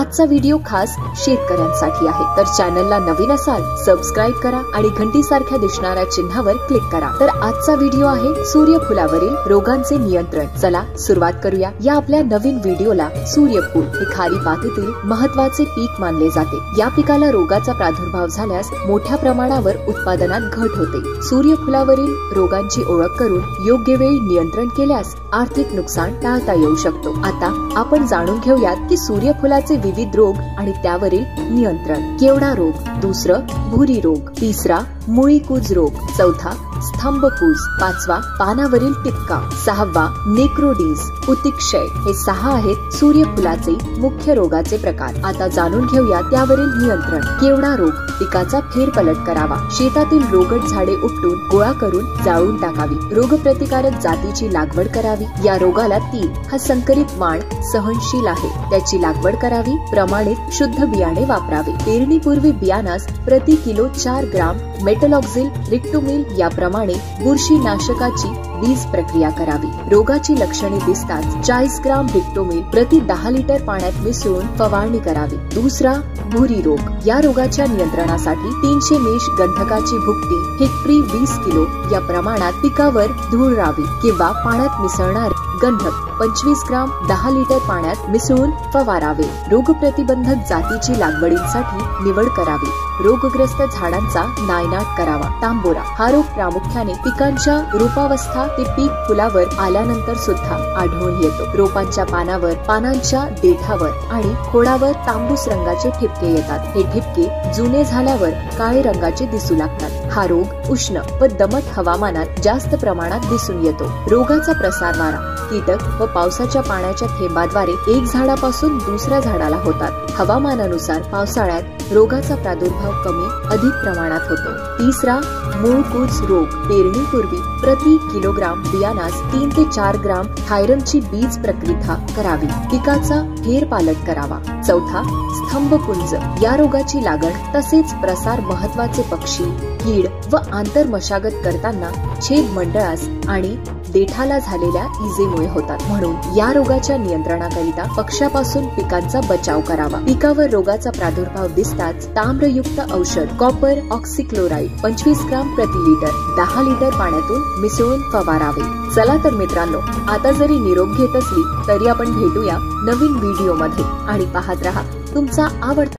आजचा व्हिडिओ खास शेतकऱ्यांसाठी आहे. तर चॅनलला नवीन असाल सबस्क्राईब करा आणि घंटी सारख्या दिसणाऱ्या चिन्हावर क्लिक करा. तर आजचा व्हिडिओ आहे सूर्यफुलावरील रोगांचे नियंत्रण. चला सुरुवात करूया. या आपल्या नवीन व्हिडिओला सूर्यफूल हे खारी पातीतील महत्त्वाचे पीक मानले जाते. या पिकाला रोगाचा प्रादुर्भाव झाल्यास मोठ्या प्रमाणावर उत्पादनात घट होते. सूर्यफुलावरील रोगांची ओळख करून योग्य वेळी नियंत्रण केल्यास आर्थिक नुकसान टाळता येऊ शकतो. आता आपण जाणून घेऊयात की सूर्यफुलाचे विविध रोग आणि त्यावरील नियंत्रण. केवडा रोग? दुसरं भुरी रोग तिसरा मुळीकूज रोग चौथा स्तंभकूज पाचवा पानावरील टिपका सहावा नेक्रोडीज उतिक्षय. हे सहा आहेत सूर्यफुलाचे मुख्य रोगाचे प्रकार. आता जाणून घेऊया त्यावरील नियंत्रण. केवडा रोग? पिकाचा फेरपलट करावा. शेतातील रोगट झाडे उपटून गोळा करून जाळून टाकावी. रोगप्रतिकारक जातीची लागवड करावी. या रोगाला तीन. हा संकरित माण सहनशील आहे. त्याची लागवड करावी. प्रमाणित शुद्ध बियाणे वापरावे. पेरणीपूर्वी बियाणास प्रति किलो चार ग्राम मेटलॉक्झिल रिक्टोमिल याप्रमाणे बुरशीनाशकाची वीज प्रक्रिया करावी. रोगाची लक्षणे दिसताच चाळीस ग्राम विक्टोमिल प्रति दहा लिटर पाण्यात मिसळून फवारणी करावी. दुसरा भुरी रोग. या रोगाच्या नियंत्रणासाठी तीनशे मेष गंधकाची भुकटी हेक्टरी वीस किलो. या प्रमाणात पिकावर धूळ रावी किंवा पाण्यात मिसळणार गंधक पंचवीस ग्राम दहा लिटर पाण्यात मिसळून फवारावे. रोगप्रतिबंधक जातीची लागवडींसाठी निवड करावी. रोगग्रस्त झाडांचा नायनाट करावा. तांबोरा. हा रोग प्रामुख्याने पिकांच्या रूपावस्था ते पीक फुलावर आल्यानंतर सुद्धा आढळून येतो. रोपांच्या पानावर पानांच्या देठावर आणि खोडावर तांबूस रंगाचे ठिपके येतात. हे ठिपके जुने झाल्यावर काळे रंगाचे दिसू लागतात. हा रोग उष्ण व दमट हवामानात जास्त प्रमाणात दिसून येतो. रोगाचा प्रसार वारा कीटक व पावसाच्या पाण्याच्या थेंबाद्वारे एक झाडापासून दुसऱ्या झाडाला होतात. हवामानानुसार पावसाळ्यात रोगाचा प्रादुर्भाव कमी अधिक प्रमाणात होतो. तिसरा मूळकूज रोग. पेरणीपूर्वी प्रति किलोग्राम बियाणास तीन ते चार ग्राम थायरमची बीज प्रक्रिया करावी. पिकाचा फेरपालट करावा. चौथा स्तंभपुंज. या रोगाची लागण तसेच प्रसार महत्त्वाचे पक्षी कीड व आंतर मशागत करताना छेद मंडळास आणि देठाला झालेल्या इजेमुळे होतात. म्हणून या रोगाच्या नियंत्रणाकरिता पक्षापासून पिकांचा बचाव करावा. पिकावर रोगाचा प्रादुर्भाव दिसताच ताम्रयुक्त औषध कॉपर ऑक्सिक्लोराईड पंचवीस ग्राम प्रति लिटर दहा लिटर पाण्यातून मिसळून फवारावे. चला तर मित्रांनो आता जरी निरोप घेत असली तरी आपण भेटूया नवीन व्हिडिओमध्ये आणि पाहत रहा तुमचा आवडता